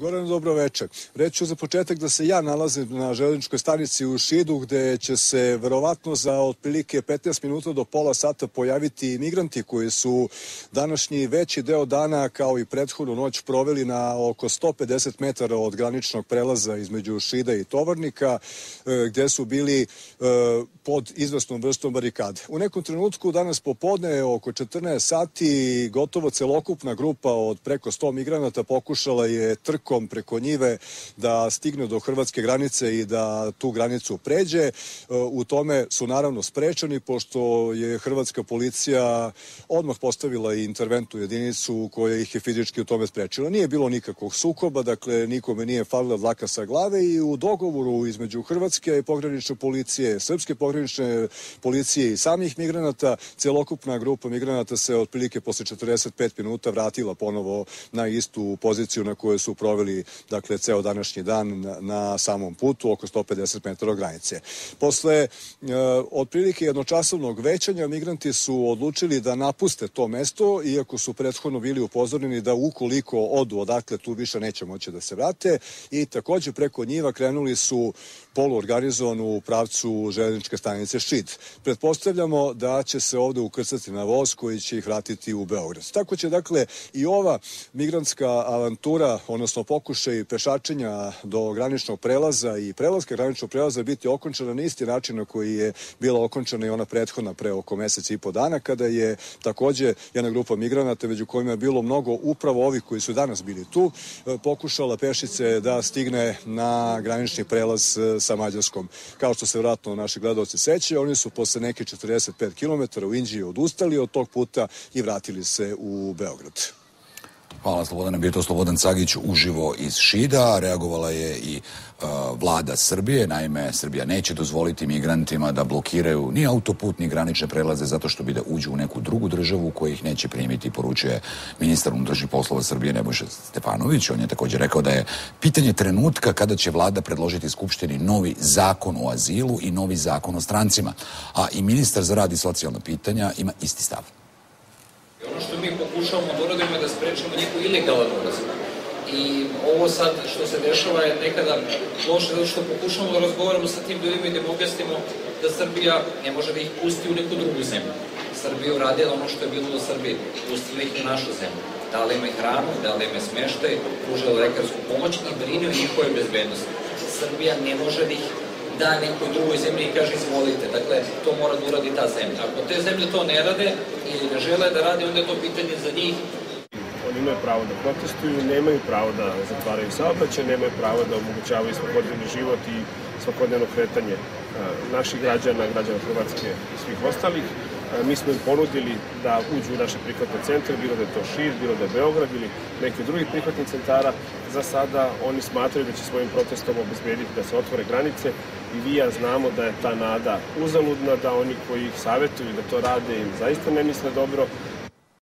Goran, dobro veče. Reću za početak da se ja nalazim na železničkoj stanici u Šidu gde će se verovatno za otprilike 15 minuta do pola sata pojaviti migranti koji su današnji veći deo dana kao i prethodnu noć proveli na oko 150 metara od graničnog prelaza između Šida i Tovarnika e, gde su bili e, pod izvesnom vrstom barikade. U nekom trenutku danas popodne oko 14 sati gotovo celokupna grupa od preko 100 migranata pokušala je trkom preko njive da stigne do hrvatske granice i da tu granicu pređe. E, u tome su naravno sprečani pošto je hrvatska policija odmah postavila i interventnu jedinicu koja ih je fizički u tome sprečila. Nije bilo nikakvog sukoba, dakle nikome nije falila dlaka sa glave i u dogovoru između hrvatske i pogranične policije, srpske pogranične policije i samih migranata, celokupna grupa migranata se otprilike posle 45 minuta vratila ponovo na istu poziciju na kojoj su proveli dakle ceo današnji dan na, na samom putu oko 150 metara granice. Posle e, otprilike jednočasovnog većanja migranti su odlučili da napuste to mesto iako su prethodno bili upozoreni da ukoliko odu odakle tu više neće moći da se vrate i takođe preko njiva krenuli su poluorganizovan u pravcu železničke stanice Šid. Pretpostavljamo da će se ovde ukrcati na voz koji će ih vratiti u Beograd. Tako će dakle i ova migrantska avantura, odnosno pokušaj pešačenja do graničnog prelaza i prelaska graničnog prelaza biti okončana na isti način na koji je bila okončana i ona prethodna pre oko mesec i po dana kada je takođe jedna grupa migranata među kojima je bilo mnogo upravo ovih koji su danas bili tu pokušala pešice da stigne na granični prelaz sa Mađarskom. Kao što se vratno naši gledalci sećaju, oni su posle neke 45 km u Inđiji odustali od tog puta i vratili se u Beograd. Hvala Slobodane, bio to Slobodan Cagić uživo iz Šida, reagovala je i uh, vlada Srbije, naime Srbija neće dozvoliti migrantima da blokiraju ni autoput ni granične prelaze zato što bi da uđu u neku drugu državu koja ih neće primiti, poručuje ministar unutrašnjih poslova Srbije Nebojša Stefanović. On je takođe rekao da je pitanje trenutka kada će vlada predložiti Skupštini novi zakon o azilu i novi zakon o strancima, a i ministar za rad i socijalna pitanja ima isti stav. Ono što mi pokušavamo da uradimo je da sprečimo neku ilegalan ulaz. I ovo sad što se dešava je nekada loše zato što pokušavamo da razgovaramo sa tim ljudima i da im objasnimo da Srbija ne može da ih pusti u neku drugu zemlju. Srbija uradila ono što je bilo do Srbije, pustila ih na našu zemlju. Dala im hranu, dala im smeštaj, pružila lekarsku pomoć i brine o njihovoj bezbednosti. Srbija ne može da ih da nekoj drugoj zemlji i kaže izvolite. Dakle, to mora da uradi ta zemlja. Ako te zemlje to ne rade ili ne žele da rade, onda je to pitanje za njih. Oni imaju pravo da protestuju, nemaju pravo da zatvaraju saobraćaj, nemaju pravo da omogućavaju svakodnevni život i svakodnevno kretanje naših građana, građana Hrvatske i svih ostalih. Mi smo im ponudili da uđu u naše prihvatne centre, bilo da je to Šir, bilo da je Beograd ili neki drugih prihvatnih centara. Za sada oni smatraju da će svojim protestom obezbediti da se otvore granice i vi ja znamo da je ta nada uzaludna, da oni koji ih savjetuju da to rade im zaista ne misle dobro,